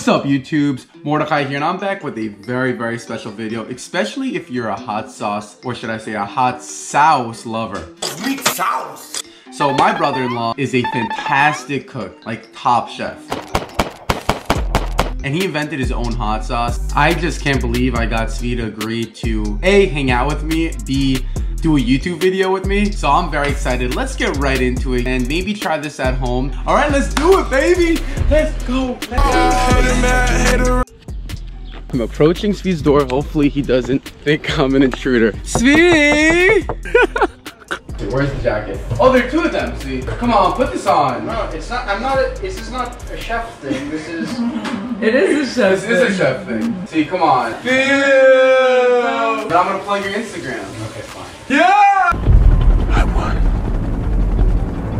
What's up YouTubes? Mordechai here and I'm back with a very very special video especially if you're a hot sauce or should I say a hot sauce lover. Sweet sauce! So my brother-in-law is a fantastic cook, like top chef. And he invented his own hot sauce. I just can't believe I got Svi to agree to A, hang out with me, B, do a YouTube video with me. So I'm very excited. Let's get right into it and maybe try this at home. All right, let's do it, baby. Let's go. Let's go. I'm approaching Svi's door. Hopefully he doesn't think I'm an intruder. Svi! Where's the jacket? Oh, there are two of them. See, come on, put this on. No, it's not. I'm not. A, this is not a chef thing. This is. It is a chef. This is a chef thing. See, come on. Feel. But I'm gonna plug your Instagram. Okay, fine. Yeah. I won.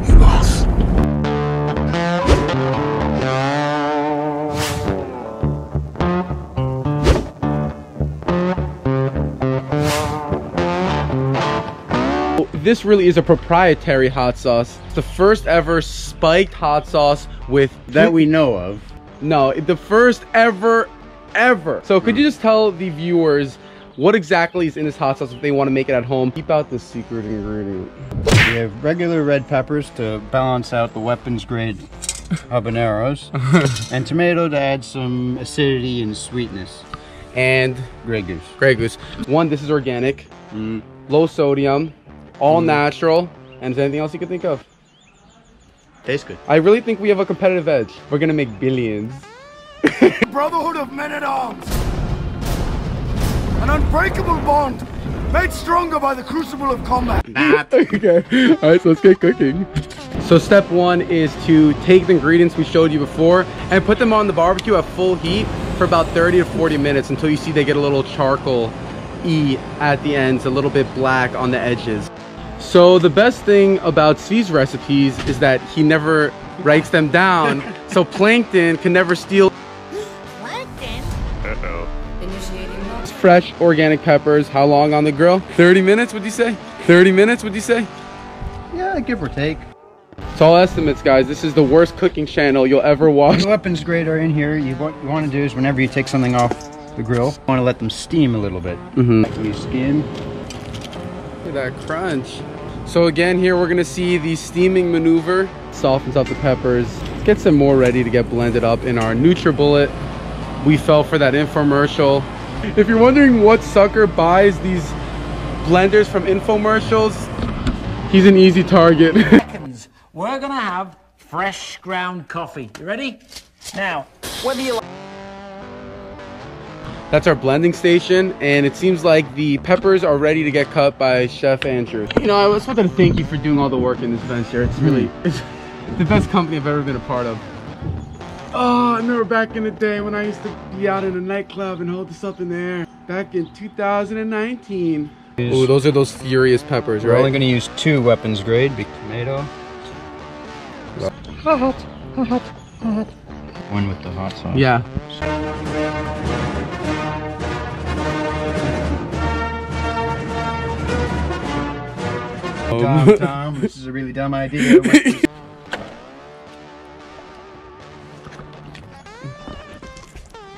You lost. This really is a proprietary hot sauce. It's the first ever spiked hot sauce with That we know of. No, the first ever, ever. So could you just tell the viewers what exactly is in this hot sauce if they want to make it at home? Keep out the secret ingredient. We have regular red peppers to balance out the weapons grade habaneros, and tomato to add some acidity and sweetness. And Grey Goose. Grey Goose. One, this is organic, Mm. low sodium, all natural, and is there anything else you can think of? Tastes good. I really think we have a competitive edge. We're gonna make billions. Brotherhood of men at arms. An unbreakable bond, made stronger by the crucible of combat. okay. All right, so let's get cooking. So step one is to take the ingredients we showed you before and put them on the barbecue at full heat for about 30 to 40 minutes until you see they get a little charcoal y at the ends, a little bit black on the edges. So the best thing about Svi's recipes is that he never writes them down. so Plankton can never steal fresh organic peppers. How long on the grill? 30 minutes, would you say? 30 minutes, would you say? Yeah, give or take. It's all estimates, guys. This is the worst cooking channel you'll ever watch. The weapons grade are in here. You, what you want to do is whenever you take something off the grill, you want to let them steam a little bit. Mm-hmm. You skim. Look at that crunch. So again, here we're gonna see the steaming maneuver. Softens up the peppers. Gets them more ready to get blended up in our NutriBullet. We fell for that infomercial. If you're wondering what sucker buys these blenders from infomercials, he's an easy target. seconds, we're gonna have fresh ground coffee. You ready? Now, whether you like That's our blending station, and it seems like the peppers are ready to get cut by Chef Andrew. You know, I just wanted to thank you for doing all the work in this venture. It's really hmm. it's the best company I've ever been a part of. Oh, I remember back in the day when I used to be out in a nightclub and hold this up in the air. Back in 2019. Oh, those are those furious peppers, We're only going to use two weapons grade. Big tomato. Hot, hot, hot. One with the hot sauce. Yeah. Tom, Tom, this is a really dumb idea.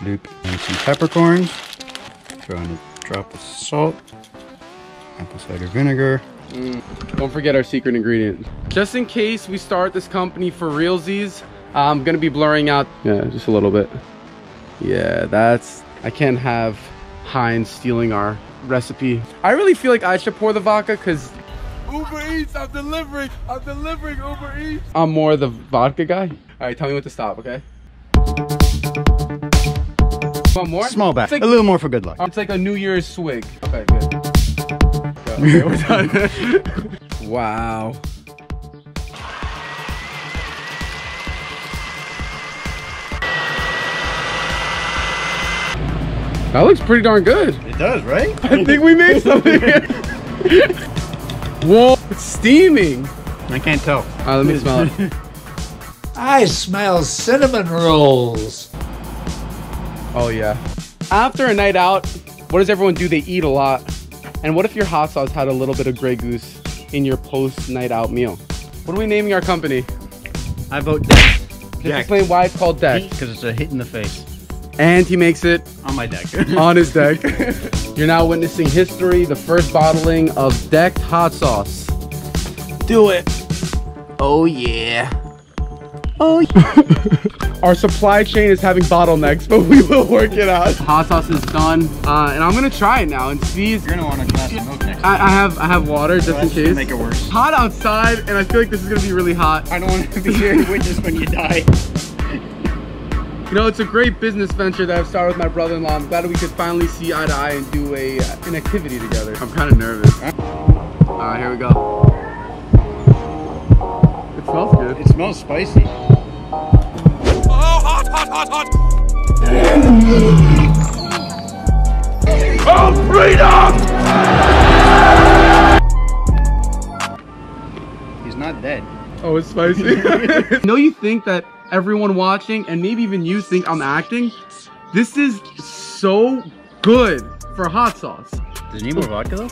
Loop and some peppercorns. Throw in a drop of salt. Apple cider vinegar. Mm. Don't forget our secret ingredient. Just in case we start this company for realsies, I'm gonna be blurring out, yeah, just a little bit. Yeah, that's, I can't have Heinz stealing our recipe. I really feel like I should pour the vodka because Uber Eats, I'm delivering. I'm delivering Uber Eats. I'm more the vodka guy. All right, tell me when to stop, okay? One more? Small batch. Like, a little more for good luck. it's like a New Year's swig. Okay, good. Okay, we're done. wow. That looks pretty darn good. It does, right? I think we made something. Whoa, it's steaming. I can't tell. All right, let me smell it. I smell cinnamon rolls. Oh yeah. After a night out, what does everyone do? They eat a lot. And what if your hot sauce had a little bit of Grey Goose in your post night out meal? What are we naming our company? I vote Dex. Just explain why it's called Deck. Because it's a hit in the face. And he makes it On my deck. on his deck. You're now witnessing history, the first bottling of decked hot sauce. Do it. Oh yeah. Oh yeah. Our supply chain is having bottlenecks, but we will work it out. Hot sauce is done, uh, and I'm gonna try it now and see. You're gonna want a glass of milk next. I, I have I have water just in case. make it worse. Hot outside, and I feel like this is gonna be really hot. I don't want to be here to witness when you die. You know, it's a great business venture that I've started with my brother-in-law. I'm glad we could finally see eye to eye and do a an activity together. I'm kind of nervous. All right, here we go. It smells good. It smells spicy. Oh, hot, hot, hot, hot. Oh, freedom! He's not dead. Oh, it's spicy. I know you think that everyone watching, and maybe even you think I'm acting. This is so good for hot sauce. Does it need more vodka though?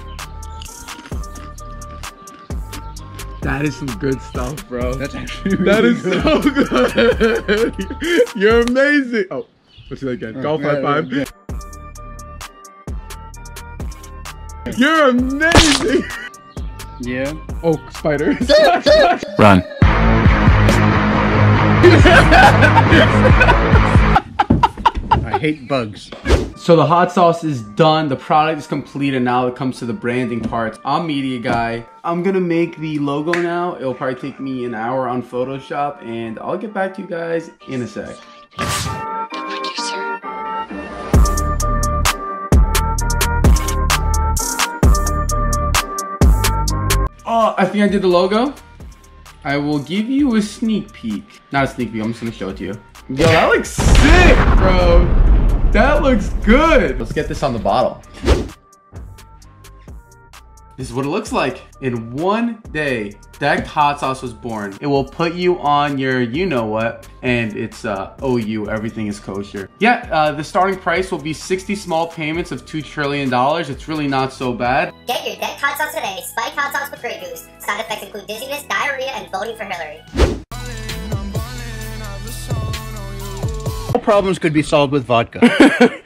That is some good stuff, bro. That's actually That really is good. so good. You're amazing. Oh, let's do that again. Golf yeah, high five. yeah. You're amazing. Yeah. Oh, spider. Run. I hate bugs. So the hot sauce is done. The product is complete, and now it comes to the branding part. I'm media guy. I'm gonna make the logo now. It'll probably take me an hour on Photoshop, and I'll get back to you guys in a sec. Oh, I think I did the logo. I will give you a sneak peek. Not a sneak peek, I'm just gonna show it to you. Yo, that looks sick, bro. That looks good. Let's get this on the bottle. This is what it looks like. In one day, Decked Hot Sauce was born. It will put you on your you know what, and it's uh, OU, everything is kosher. Yeah, uh, the starting price will be 60 small payments of $2 trillion. It's really not so bad. Get your deck hot sauce today. Spike hot sauce with Grey Goose. Side effects include dizziness, diarrhea, and voting for Hillary. Problems could be solved with vodka.